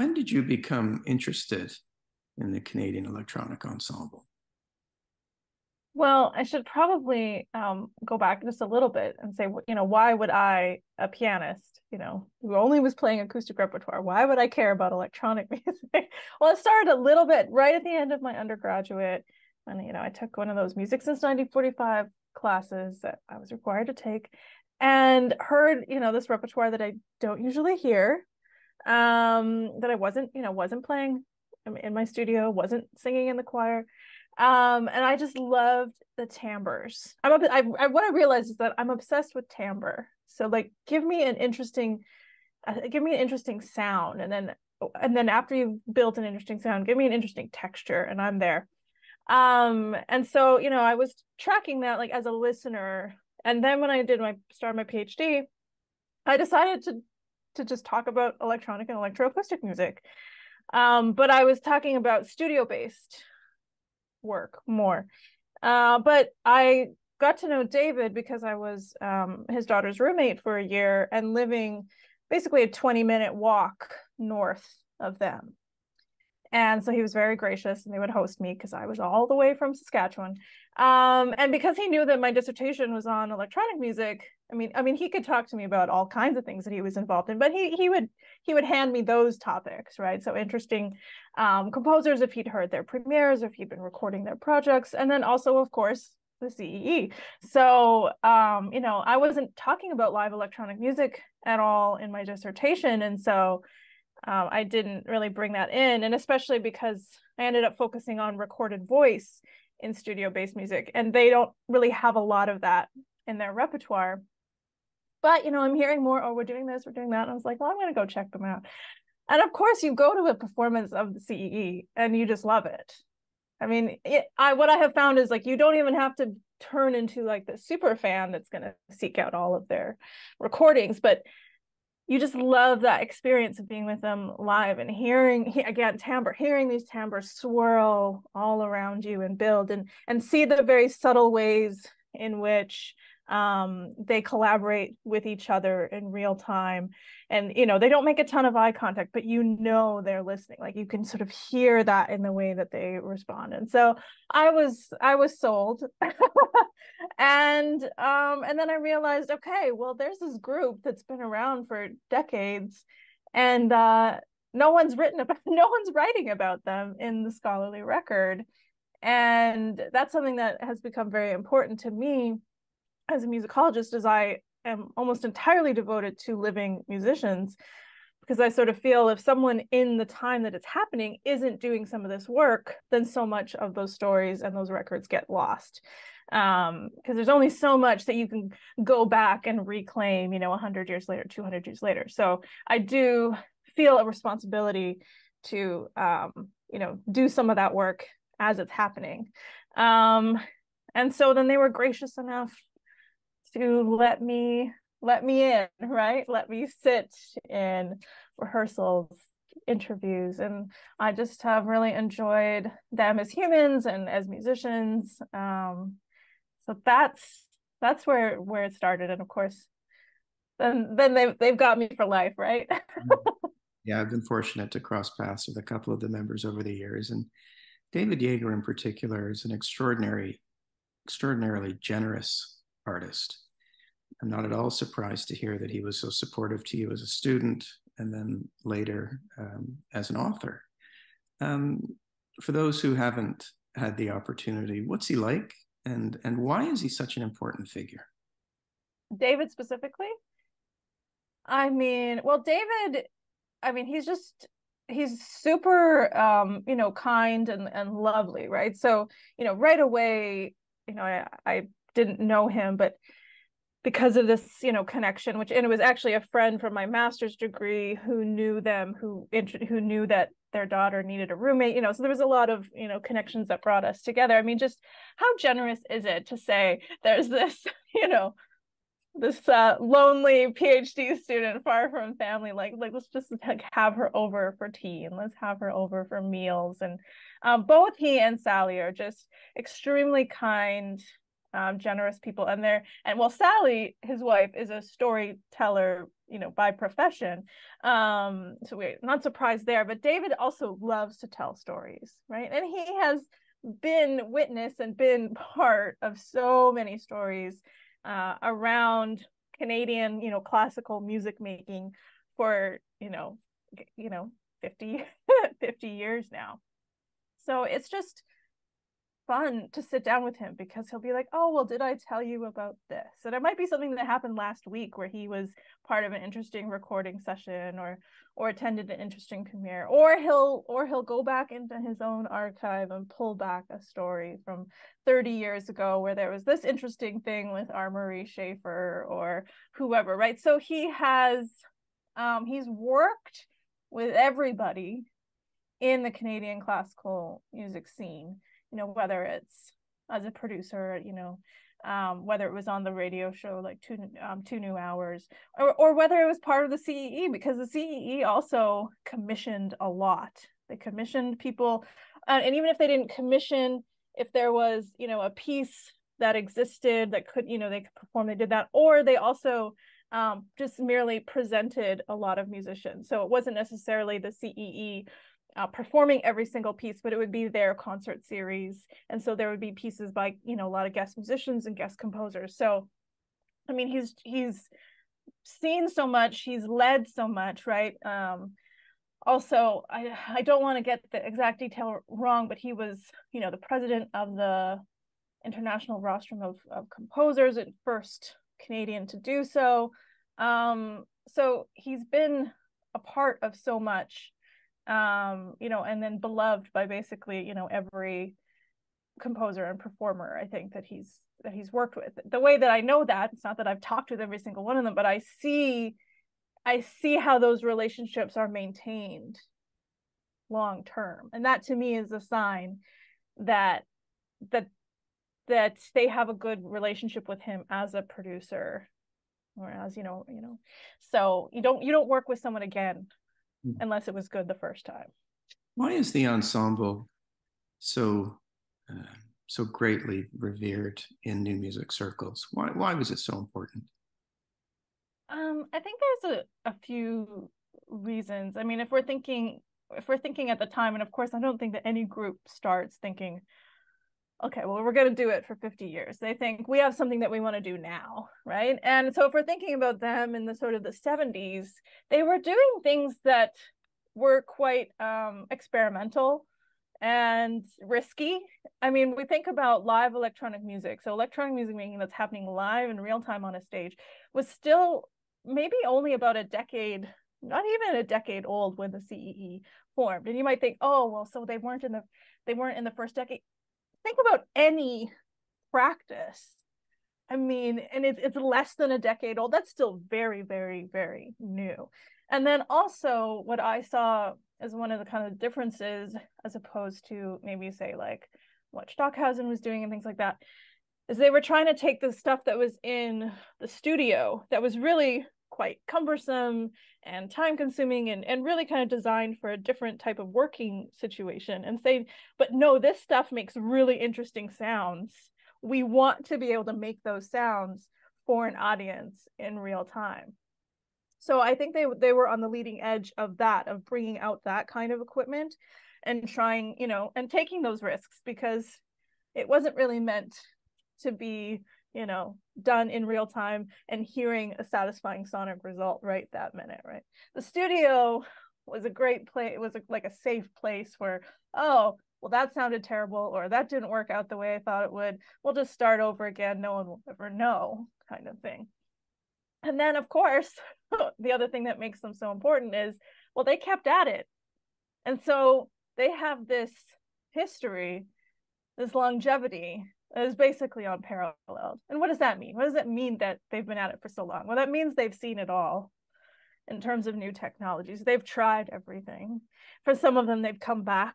when did you become interested in the Canadian Electronic Ensemble? Well, I should probably um, go back just a little bit and say, you know, why would I, a pianist, you know, who only was playing acoustic repertoire, why would I care about electronic music? well, it started a little bit right at the end of my undergraduate, and you know, I took one of those music since 1945 classes that I was required to take, and heard, you know, this repertoire that I don't usually hear, um, that I wasn't, you know, wasn't playing in my studio, wasn't singing in the choir um, and I just loved the timbres. I'm I, I what I realized is that I'm obsessed with timbre. So like, give me an interesting, uh, give me an interesting sound, and then and then after you've built an interesting sound, give me an interesting texture, and I'm there. Um, and so you know, I was tracking that like as a listener, and then when I did my start my PhD, I decided to to just talk about electronic and electroacoustic music. Um, but I was talking about studio based work more. Uh, but I got to know David because I was um, his daughter's roommate for a year and living basically a 20 minute walk north of them. And so he was very gracious and they would host me because I was all the way from Saskatchewan. Um, and because he knew that my dissertation was on electronic music, I mean, I mean, he could talk to me about all kinds of things that he was involved in, but he he would he would hand me those topics, right? So interesting um, composers if he'd heard their premieres, or if he'd been recording their projects, and then also, of course, the CEE. So, um, you know, I wasn't talking about live electronic music at all in my dissertation, and so um, I didn't really bring that in, and especially because I ended up focusing on recorded voice in studio-based music, and they don't really have a lot of that in their repertoire but you know i'm hearing more oh we're doing this we're doing that and i was like well i'm going to go check them out. And of course you go to a performance of the cee and you just love it. I mean it, i what i have found is like you don't even have to turn into like the super fan that's going to seek out all of their recordings but you just love that experience of being with them live and hearing again timbre hearing these timbres swirl all around you and build and and see the very subtle ways in which um, they collaborate with each other in real time. And you know they don't make a ton of eye contact but you know they're listening. Like you can sort of hear that in the way that they respond. And so i was i was sold. And um and then i realized okay well there's this group that's been around for decades and uh no one's written about no one's writing about them in the scholarly record. And that's something that has become very important to me as a musicologist as I am almost entirely devoted to living musicians because I sort of feel if someone in the time that it's happening isn't doing some of this work, then so much of those stories and those records get lost. Um, because there's only so much that you can go back and reclaim, you know, 100 years later, 200 years later. So I do feel a responsibility to, um, you know, do some of that work as it's happening. Um, and so then they were gracious enough to let me let me in right? Let me sit in rehearsals interviews and i just have really enjoyed them as humans and as musicians um, so that's that's where where it started and of course then then they've, they've got me for life right? Yeah i've been fortunate to cross paths with a couple of the members over the years and david Jaeger in particular is an extraordinary extraordinarily generous artist. I'm not at all surprised to hear that he was so supportive to you as a student and then later um, as an author. Um, for those who haven't had the opportunity, what's he like and, and why is he such an important figure? David specifically? I mean, well, David, I mean, he's just he's super um you know kind and and lovely right so you know right away you know i i didn't know him, but because of this, you know, connection, which and it was actually a friend from my master's degree who knew them, who who knew that their daughter needed a roommate, you know, so there was a lot of, you know, connections that brought us together. I mean, just how generous is it to say there's this, you know, this uh, lonely PhD student far from family, like like let's just like, have her over for tea and let's have her over for meals. And um, both he and Sally are just extremely kind um, generous people and they're and well sally his wife is a storyteller you know by profession. Um so we're not surprised there but david also loves to tell stories right? And he has been witness and been part of so many stories uh, around canadian you know classical music making for you know you know 50 50 years now. So it's just fun to sit down with him because he'll be like, "Oh, well, did I tell you about this?" And it might be something that happened last week where he was part of an interesting recording session or or attended an interesting premiere, or he'll or he'll go back into his own archive and pull back a story from 30 years ago where there was this interesting thing with R. Murray Schafer or whoever, right? So he has um he's worked with everybody in the Canadian classical music scene you know whether it's as a producer you know um, whether it was on the radio show like two um, two new hours or, or whether it was part of the CEE because the CEE also commissioned a lot. They commissioned people uh, and even if they didn't commission if there was you know a piece that existed that could you know they could perform they did that or they also um, just merely presented a lot of musicians. So it wasn't necessarily the CEE uh, performing every single piece, but it would be their concert series. And so there would be pieces by, you know, a lot of guest musicians and guest composers. So, I mean, he's, he's seen so much, he's led so much, right? Um, also, I, I don't want to get the exact detail wrong, but he was, you know, the president of the International Rostrum of, of Composers and first Canadian to do so. Um, so he's been a part of so much um you know and then beloved by basically you know every composer and performer i think that he's that he's worked with the way that i know that it's not that i've talked with every single one of them but i see i see how those relationships are maintained long term and that to me is a sign that that that they have a good relationship with him as a producer or as you know you know so you don't you don't work with someone again. Unless it was good the first time. Why is the ensemble so uh, so greatly revered in new music circles? Why why was it so important? Um, I think there's a, a few reasons. I mean, if we're thinking if we're thinking at the time, and of course, I don't think that any group starts thinking, okay, well, we're going to do it for 50 years. They think we have something that we want to do now, right? And so if we're thinking about them in the sort of the 70s, they were doing things that were quite um, experimental and risky. I mean, we think about live electronic music. So electronic music making that's happening live in real time on a stage was still maybe only about a decade, not even a decade old when the CEE formed. And you might think, oh, well, so they weren't in the they weren't in the first decade think about any practice i mean and it's it's less than a decade old that's still very very very new. And then also what i saw as one of the kind of differences as opposed to maybe say like what stockhausen was doing and things like that is they were trying to take the stuff that was in the studio that was really quite cumbersome and time consuming and, and really kind of designed for a different type of working situation. And say but no this stuff makes really interesting sounds. We want to be able to make those sounds for an audience in real time. So i think they they were on the leading edge of that of bringing out that kind of equipment and trying you know and taking those risks because it wasn't really meant to be you know done in real time and hearing a satisfying sonic result right that minute right? The studio was a great place it was a, like a safe place where oh well that sounded terrible or that didn't work out the way i thought it would. We'll just start over again. No one will ever know kind of thing. And then of course the other thing that makes them so important is well they kept at it. And so they have this history this longevity is basically unparalleled. And what does that mean? What does it mean that they've been at it for so long? Well, that means they've seen it all in terms of new technologies. They've tried everything. For some of them, they've come back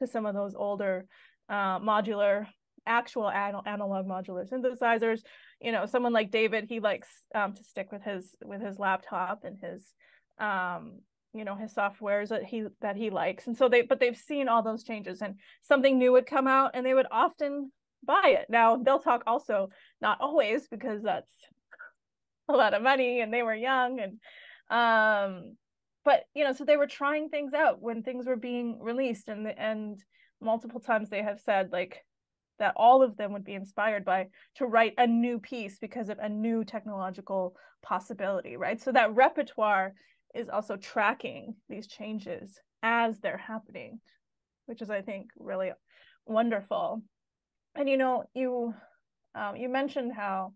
to some of those older uh, modular, actual analog modular synthesizers. You know, someone like David, he likes um, to stick with his with his laptop and his um, you know his softwares that he that he likes and so they but they've seen all those changes and something new would come out and they would often buy it. Now they'll talk also not always because that's a lot of money and they were young and um but you know so they were trying things out when things were being released and and multiple times they have said like that all of them would be inspired by to write a new piece because of a new technological possibility right so that repertoire is also tracking these changes as they're happening which is i think really wonderful and you know you um, you mentioned how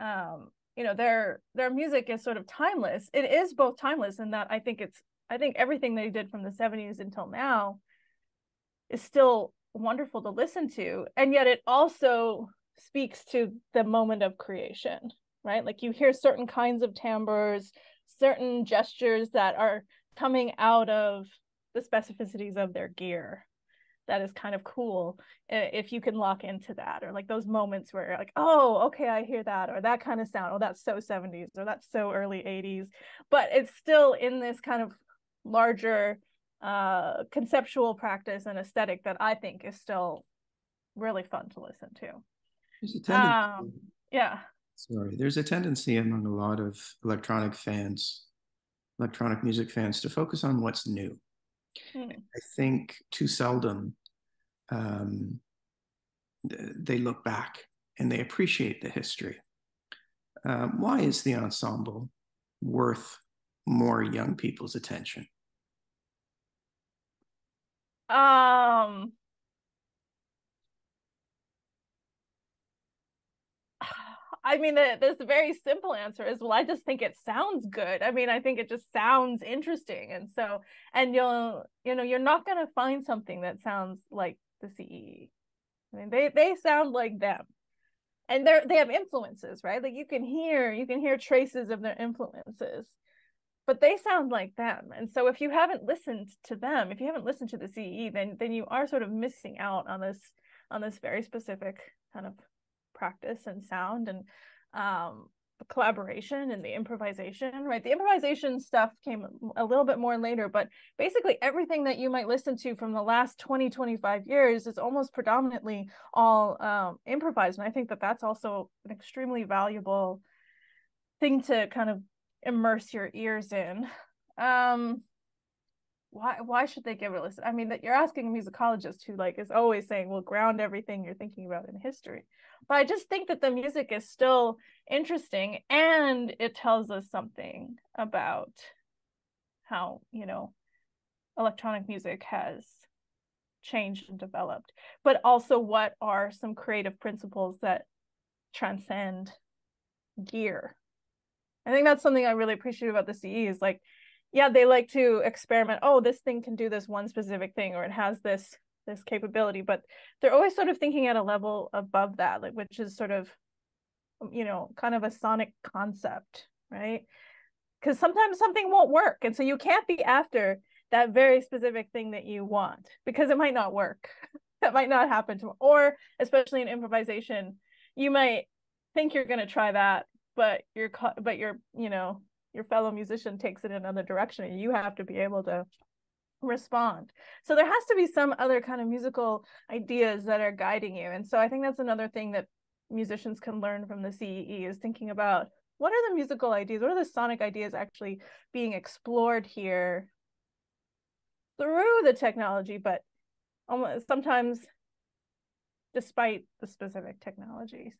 um, you know their their music is sort of timeless. It is both timeless in that i think it's i think everything they did from the 70s until now is still wonderful to listen to and yet it also speaks to the moment of creation right? Like you hear certain kinds of timbres certain gestures that are coming out of the specificities of their gear that is kind of cool if you can lock into that or like those moments where like oh okay i hear that or that kind of sound oh that's so 70s or that's so early 80s but it's still in this kind of larger uh conceptual practice and aesthetic that i think is still really fun to listen to. A um, yeah. sorry there's a tendency among a lot of electronic fans electronic music fans to focus on what's new. Hmm. I think too seldom um, they look back and they appreciate the history. Um, why is the ensemble worth more young people's attention? Um, I mean, the, this very simple answer is, well, I just think it sounds good. I mean, I think it just sounds interesting, and so, and you'll, you know, you're not going to find something that sounds like the CEE. I mean, they they sound like them, and they're they have influences, right? Like you can hear, you can hear traces of their influences, but they sound like them. And so, if you haven't listened to them, if you haven't listened to the CEE, then then you are sort of missing out on this on this very specific kind of practice and sound and um, collaboration and the improvisation, right? The improvisation stuff came a little bit more later, but basically everything that you might listen to from the last 20, 25 years is almost predominantly all um, improvised. And I think that that's also an extremely valuable thing to kind of immerse your ears in. Um, why why should they give a listen? I mean that you're asking a musicologist who like is always saying, well, ground everything you're thinking about in history. But I just think that the music is still interesting and it tells us something about how, you know, electronic music has changed and developed, but also what are some creative principles that transcend gear. I think that's something I really appreciate about the CE is like yeah they like to experiment oh this thing can do this one specific thing or it has this this capability but they're always sort of thinking at a level above that like which is sort of um, you know kind of a sonic concept right? Because sometimes something won't work and so you can't be after that very specific thing that you want because it might not work. That might not happen to or especially in improvisation you might think you're going to try that but you're but you're you know your fellow musician takes it in another direction and you have to be able to respond. So there has to be some other kind of musical ideas that are guiding you. And so i think that's another thing that musicians can learn from the cee is thinking about what are the musical ideas what are the sonic ideas actually being explored here through the technology but almost sometimes despite the specific technologies.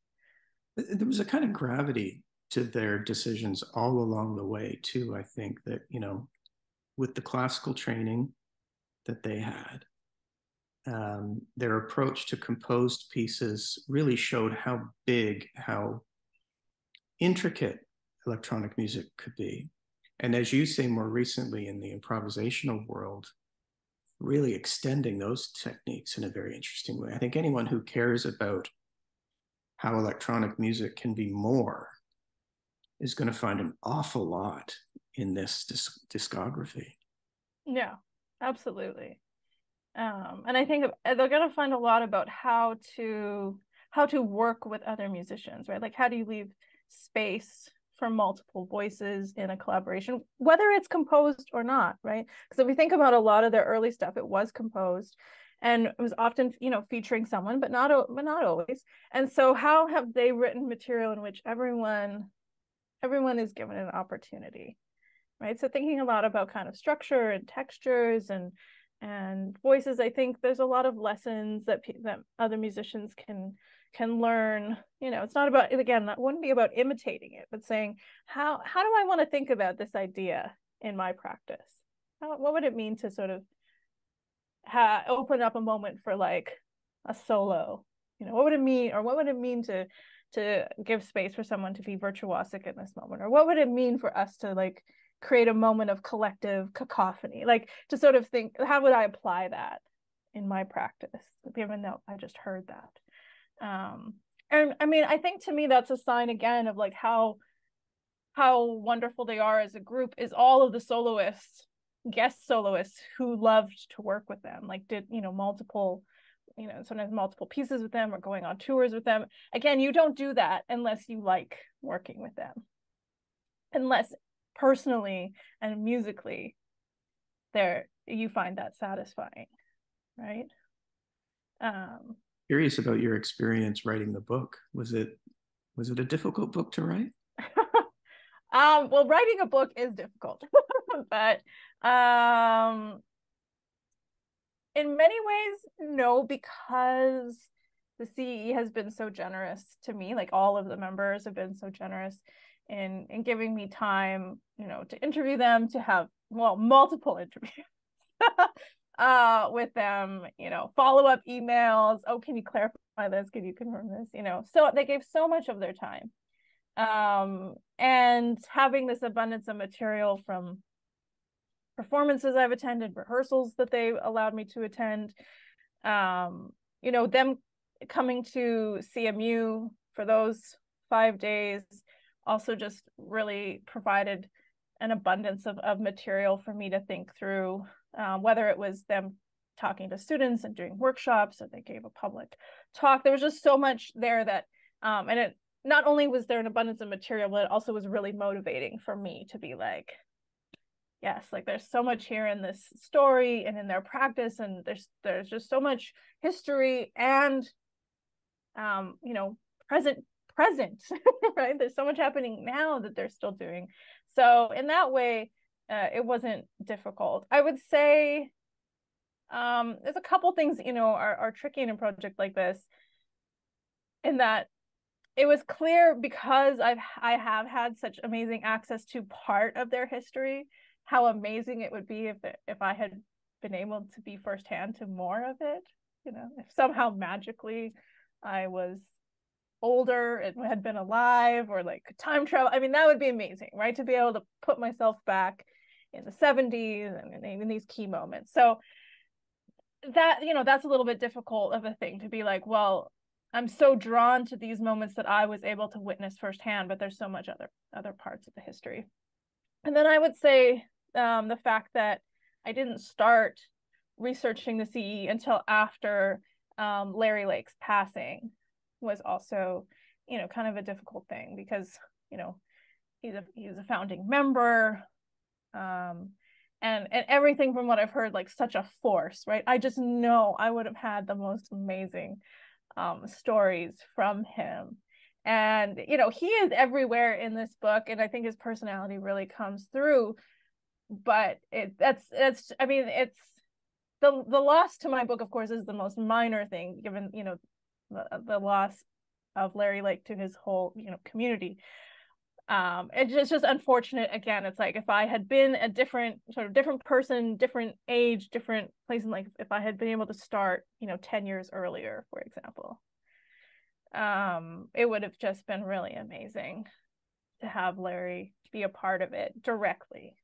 There was a kind of gravity to their decisions all along the way too i think that you know with the classical training that they had um, their approach to composed pieces really showed how big how intricate electronic music could be. And as you say more recently in the improvisational world really extending those techniques in a very interesting way. I think anyone who cares about how electronic music can be more is going to find an awful lot in this disc- discography. Yeah, absolutely. Um, and I think they're going to find a lot about how to how to work with other musicians, right? Like how do you leave space for multiple voices in a collaboration, whether it's composed or not, right? Because if we think about a lot of their early stuff, it was composed, and it was often you know featuring someone but not but not always and so how have they written material in which everyone everyone is given an opportunity right? So thinking a lot about kind of structure and textures and and voices i think there's a lot of lessons that that other musicians can can learn. You know it's not about again that wouldn't be about imitating it but saying how how do i want to think about this idea in my practice? How, what would it mean to sort of ha- open up a moment for like a solo? You know what would it mean or what would it mean to to give space for someone to be virtuosic in this moment? Or what would it mean for us to like create a moment of collective cacophony? Like to sort of think how would i apply that in my practice given that i just heard that? Um and i mean i think to me that's a sign again of like how how wonderful they are as a group is all of the soloists guest soloists who loved to work with them like did you know multiple you know sometimes multiple pieces with them or going on tours with them. Again you don't do that unless you like working with them. Unless personally and musically there you find that satisfying right? Um curious about your experience writing the book. Was it was it a difficult book to write? Um well writing a book is difficult but um in many ways no because the CE has been so generous to me like all of the members have been so generous in in giving me time you know to interview them to have well multiple interviews uh with them you know follow up emails. Oh can you clarify this? Can you confirm this? You know so they gave so much of their time. Um and having this abundance of material from performances I've attended, rehearsals that they allowed me to attend. Um, you know, them coming to CMU for those five days also just really provided an abundance of, of material for me to think through, um, whether it was them talking to students and doing workshops or they gave a public talk. There was just so much there that, um, and it not only was there an abundance of material, but it also was really motivating for me to be like, yes like there's so much here in this story and in their practice and there's there's just so much history and um you know present present right? There's so much happening now that they're still doing. So in that way uh, it wasn't difficult. I would say um there's a couple things you know are, are tricky in a project like this in that it was clear because I've I have had such amazing access to part of their history how amazing it would be if it, if I had been able to be firsthand to more of it. You know, if somehow magically I was older and had been alive or like time travel. I mean, that would be amazing, right? To be able to put myself back in the 70s and in these key moments. So that, you know, that's a little bit difficult of a thing to be like, well, I'm so drawn to these moments that I was able to witness firsthand, but there's so much other other parts of the history. And then I would say um, the fact that I didn't start researching the CE until after um, Larry Lake's passing was also, you know, kind of a difficult thing because, you know, he's a he's a founding member. Um, and and everything from what I've heard, like such a force, right? I just know I would have had the most amazing um, stories from him and you know he is everywhere in this book and i think his personality really comes through but it that's that's i mean it's the the loss to my book of course is the most minor thing given you know the, the loss of larry lake to his whole you know community. Um it's just, just unfortunate again it's like if i had been a different sort of different person different age different place in life if i had been able to start you know 10 years earlier for example um it would have just been really amazing to have larry be a part of it directly